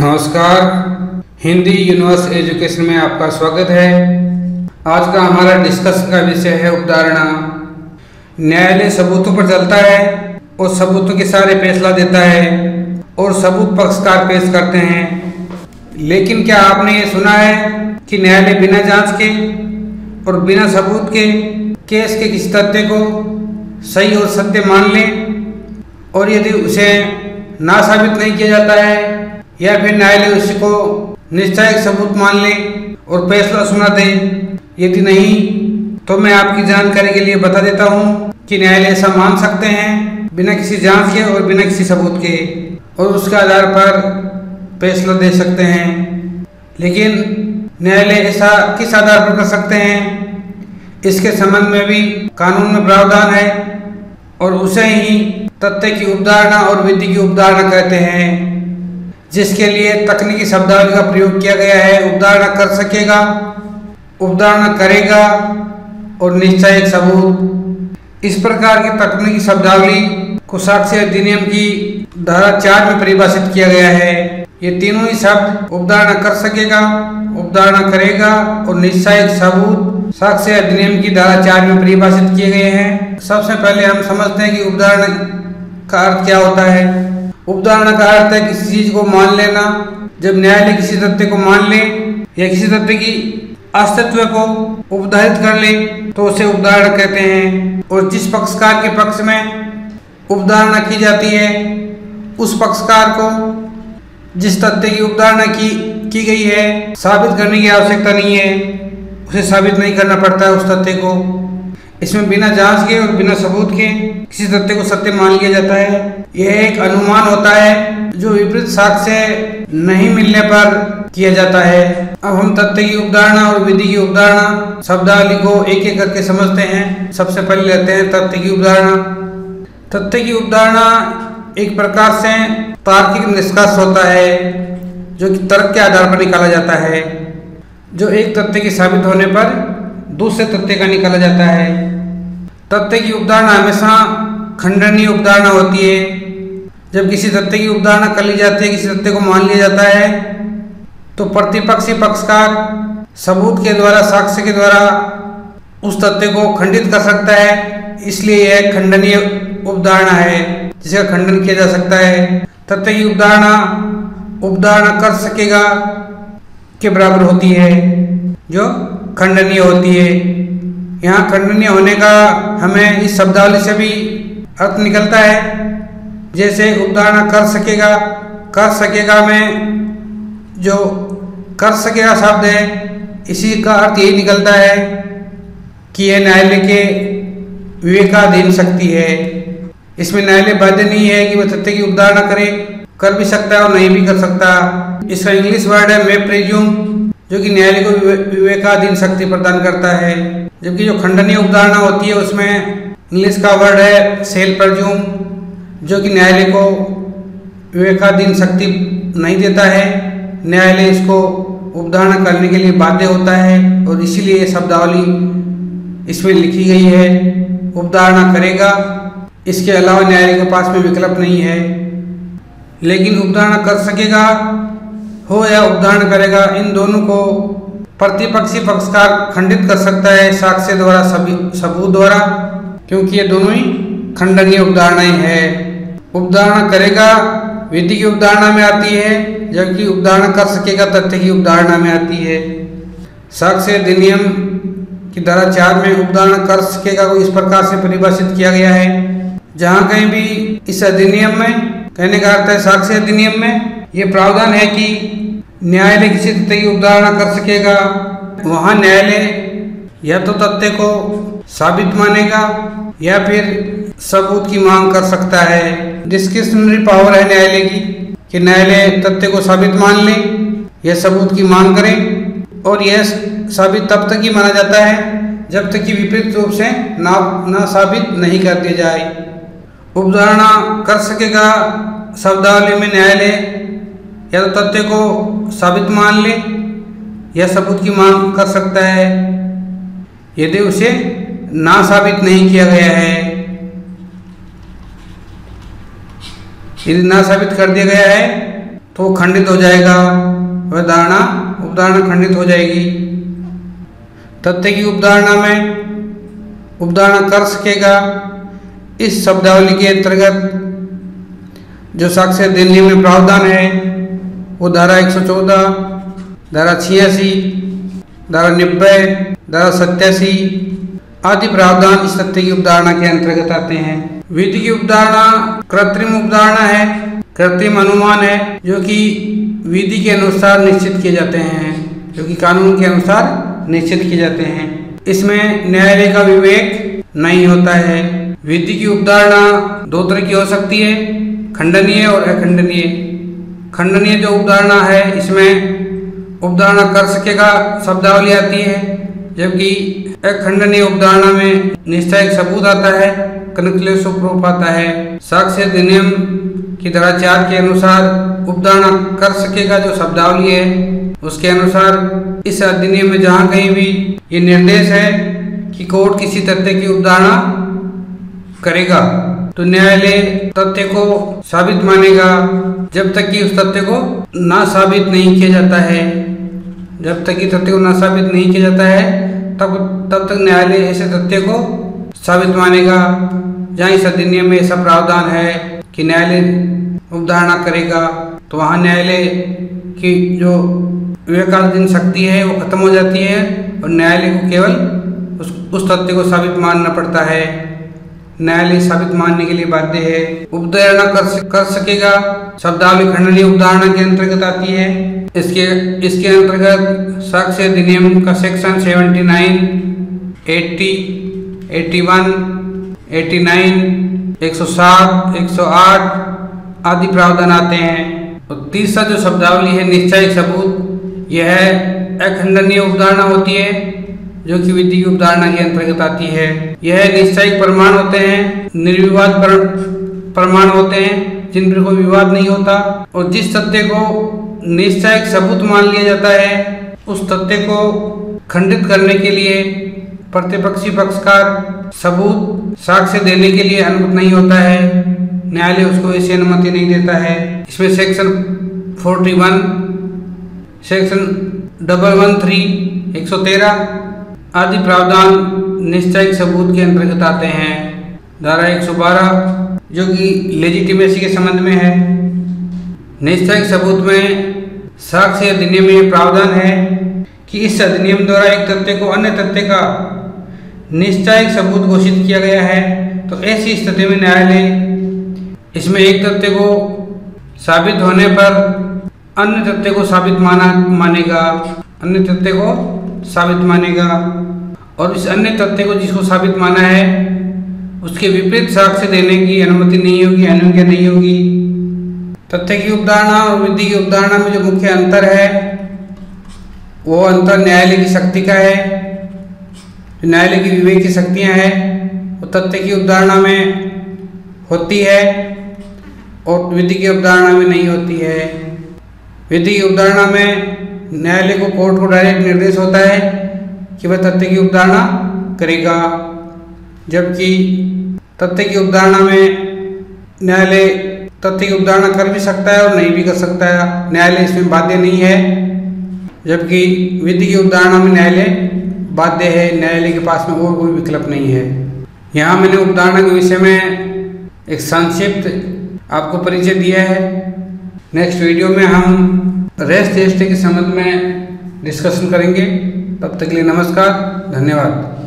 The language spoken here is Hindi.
नमस्कार। हिंदी यूनिवर्स एजुकेशन में आपका स्वागत है। आज का हमारा डिस्कशन का विषय है उपधारणा न्यायालय सबूतों पर चलता है और सबूतों के सारे फैसला देता है और सबूत पक्षकार पेश करते हैं। लेकिन क्या आपने ये सुना है कि न्यायालय बिना जाँच के और बिना सबूत के केस के किसी तथ्य को सही और सत्य मान ले? और यदि उसे ना साबित नहीं किया जाता है या फिर न्यायालय उसको निश्चय सबूत मान ले और फैसला सुना दे। यदि नहीं तो मैं आपकी जानकारी के लिए बता देता हूँ कि न्यायालय ऐसा मान सकते हैं बिना किसी जाँच के और बिना किसी सबूत के और उसके आधार पर फैसला दे सकते हैं। लेकिन न्यायालय ऐसा किस आधार पर कर सकते हैं? इसके संबंध में भी कानून में प्रावधान है और उसे ही तथ्य की उपधारणा और विधि की उपधारणा कहते हैं। जिसके लिए तकनीकी शब्दावली का प्रयोग किया गया है उपधारणा कर सकेगा उपधारणा करेगा और निश्चय सबूत। इस प्रकार की तकनीकी शब्दावली को साक्ष्य अधिनियम की धारा चार में परिभाषित किया गया है। ये तीनों ही शब्द उपधारणा कर सकेगा उपधारणा करेगा और निश्चय सबूत साक्ष्य अधिनियम की धारा चार में परिभाषित किए गए हैं। सबसे पहले हम समझते हैं कि उपधारण का अर्थ क्या होता है। उपधारणा का अर्थ है किसी चीज़ को मान लेना। जब न्यायालय किसी तथ्य को मान ले या किसी तथ्य की अस्तित्व को उपधारित कर ले तो उसे उपधारण कहते हैं। और जिस पक्षकार के पक्ष में उपधारणा की जाती है, उस पक्षकार को जिस तथ्य की उपधारणा की की गई है, साबित करने की आवश्यकता नहीं है, उसे साबित नहीं करना पड़ता है उस तथ्य को। इसमें बिना जाँच के और बिना सबूत के किसी तथ्य को सत्य मान लिया जाता है। यह एक अनुमान होता है, जो विपरीत साक्ष्य नहीं मिलने पर किया जाता है। अब हम तथ्य की उपधारणा और विधि की उपधारणा शब्दावली को एक एक करके समझते हैं। सबसे पहले लेते हैं तथ्य की उपधारणा तथ्य की उपधारणा एक प्रकार से तार्किक निष्कर्ष होता है, जो कि तर्क के आधार पर निकाला जाता है, जो एक तथ्य के साबित होने पर दूसरे तथ्य का निकाला जाता है। तथ्य की उपधारणा हमेशा खंडनीय उपधारणा होती है। जब किसी तथ्य की उपधारणा कर ली जाती है, किसी तथ्य को मान लिया जाता है तो प्रतिपक्षी पक्षकार सबूत के द्वारा, साक्ष्य के द्वारा उस तथ्य को खंडित कर सकता है। इसलिए यह खंडनीय उपधारणा है, जिसका खंडन किया जा सकता है। तथ्य की उपधारणा उपधारणा कर सकेगा के बराबर होती है, जो खंडनीय होती है। यहाँ खंडनीय होने का हमें इस शब्दावली से भी अर्थ निकलता है। जैसे उपधारणा कर सकेगा कर सकेगा में जो कर सकेगा शब्द है, इसी का अर्थ यही निकलता है कि यह न्यायालय के विवेकाधीन शक्ति है। इसमें न्यायालय बाध्य नहीं है कि वह तथ्य की उपधारणा करे, कर भी सकता है और नहीं भी कर सकता। इसका इंग्लिश वर्ड है मे प्रिज्यूम जो कि न्यायालय को विवेकाधीन शक्ति प्रदान करता है। जबकि जो खंडनीय उपधारणा होती है, उसमें इंग्लिश का वर्ड है सेल प्रज्यूम जो कि न्यायालय को विवेकाधीन शक्ति नहीं देता है। न्यायालय इसको उपधारणा करने के लिए बाध्य होता है और इसीलिए ये शब्दावली इसमें लिखी गई है उपधारणा करेगा। इसके अलावा न्यायालय के पास में विकल्प नहीं है। लेकिन उपधारणा कर सकेगा हो या उपधारण करेगा, इन दोनों को प्रतिपक्षी पक्षकार खंडित कर सकता है साक्ष्य द्वारा, सभी, सबूत द्वारा, क्योंकि ये दोनों ही खंडनीय उपधारणाएँ है। उपधारणा करेगा, विधि की उपधारणा में आती है, जबकि उपधारणा कर सकेगा, तथ्य की उपधारणा में आती है। साक्ष्य अधिनियम की धारा चार में उपधारणा कर सकेगा को इस प्रकार से परिभाषित किया गया है। जहाँ कहीं भी इस अधिनियम में, कहने का अर्थ है साक्ष्य अधिनियम में ये प्रावधान है कि न्यायालय किसी तथ्य की उपधारणा कर सकेगा। वहाँ न्यायालय या तो तथ्य को साबित मानेगा या फिर सबूत की मांग कर सकता है। डिस्क्रिप्शनरी पावर है न्यायालय की, कि न्यायालय तथ्य को साबित मान ले, या सबूत की मांग करें, और यह साबित तब तक ही माना जाता है, जब तक कि विपरीत रूप से ना ना साबित नहीं कर दिया जाए। उपधारणा कर सकेगा, शब्दावली में न्यायालय या तो तथ्य को साबित मान ले, या सबूत की मांग कर सकता है। यदि उसे ना साबित नहीं किया गया है, यदि ना साबित कर दिया गया है तो खंडित हो जाएगा, वह धारणा, उपधारणा खंडित हो जाएगी। तथ्य की उपधारणा में उपधारणा कर सकेगा। इस शब्दावली के अंतर्गत जो साक्ष्य दिल्ली में प्रावधान है वो धारा 114, धारा छियासी धारा नब्बे धारा सत्यासी आदि प्रावधान इस तथ्य की उपधारणा के अंतर्गत आते हैं। विधि की उपधारणा कृत्रिम उपधारणा है कृत्रिम अनुमान है जो कि विधि के अनुसार निश्चित किए जाते हैं जो कि कानून के अनुसार निश्चित किए जाते हैं। इसमें न्यायालय का विवेक नहीं होता है। विधि की उपधारणा दो तरह की हो सकती है खंडनीय और अखंडनीय। खंडनीय जो उपधारणा है, इसमें उपधारणा कर सकेगा, शब्दावली आती है, जबकि अखंडनीय उपधारणा में निश्चय सबूत आता है, कनक्लेश प्रूफ आता है। साक्ष्य अधिनियम की धारा चार के अनुसार उपधारणा कर सकेगा जो शब्दावली है, उसके अनुसार इस अधिनियम में जहाँ कहीं भी ये निर्देश है कि कोर्ट किसी तथ्य की उपधारणा करेगा तो न्यायालय तथ्य को साबित मानेगा जब तक कि उस तथ्य को ना साबित नहीं किया जाता है। जब तक कि तथ्य को ना साबित नहीं किया जाता है, तब तब तक न्यायालय ऐसे तथ्य को साबित मानेगा, जहाँ इस अधिनियम में ऐसा प्रावधान है कि न्यायालय उपधारणा करेगा। तो वहाँ न्यायालय की जो विवेकाधीन शक्ति है, वो खत्म हो जाती है और न्यायालय को केवल उस उस तथ्य को साबित मानना पड़ता है। न्यायालय साबित मानने के लिए बाध्य है। उपधारणा कर, कर सकेगा। शब्दावली खंडनीय उपधारणा के अंतर्गत आती है। इसके इसके अंतर्गत साक्ष्य अधिनियम का सेक्शन 79, 80, 81, 89, 107, 108 आदि प्रावधान आते हैं। और तीसरा जो शब्दावली है निश्चय सबूत यह अखंडनीय उपधारणा होती है। जो कि विधि की उपधारणा के अंतर्गत आती है। यह निश्चय प्रमाण होते हैं निर्विवाद प्रमाण होते हैं जिन पर कोई विवाद नहीं होता। और जिस तथ्य को निश्चय सबूत मान लिया जाता है उस तथ्य को खंडित करने के लिए प्रतिपक्षी पक्षकार सबूत साक्ष्य देने के लिए अनुमत नहीं होता है। न्यायालय उसको ऐसी अनुमति नहीं देता है। इसमें section 41, section double one three एक सौ तेरह आदि प्रावधान निश्चय सबूत के अंतर्गत आते हैं। धारा 112 जो कि लेजिटिमेसी के संबंध में है निश्चय सबूत में साक्ष्य अधिनियम में प्रावधान है कि इस अधिनियम द्वारा एक तथ्य को अन्य तथ्य का निश्चय सबूत घोषित किया गया है तो ऐसी स्थिति में न्यायालय इसमें एक तथ्य को साबित होने पर अन्य तथ्य को साबित माना मानेगा। अन्य तथ्य को साबित मानेगा। और इस अन्य तथ्य को जिसको साबित माना है, उसके विपरीत साक्ष्य देने की अनुमति नहीं होगी, अनुज्ञा नहीं होगी। तथ्य की उपधारणा और विधि की उपधारणा में जो मुख्य अंतर है, वो अंतर न्यायालय की शक्ति का है। न्यायालय की विवेक की शक्तियाँ हैं, वो तथ्य की उपधारणा में होती है और विधि की अवधारणा में नहीं होती है। विधि की अवधारणा में न्यायालय को कोर्ट को डायरेक्ट निर्देश होता है कि वह तथ्य की उपधारणा करेगा। जबकि तथ्य की उपधारणा में न्यायालय तथ्य की उपधारणा कर भी सकता है और नहीं भी कर सकता है। न्यायालय इसमें बाध्य नहीं है। जबकि विधि की अवधारणा में न्यायालय बाध्य है। न्यायालय के पास में और कोई विकल्प नहीं है। यहाँ मैंने उपधारणा के विषय में एक संक्षिप्त आपको परिचय दिया है। नेक्स्ट वीडियो में हम रेस्ट एस्टे के संबंध में डिस्कशन करेंगे। तब तक के लिए नमस्कार धन्यवाद।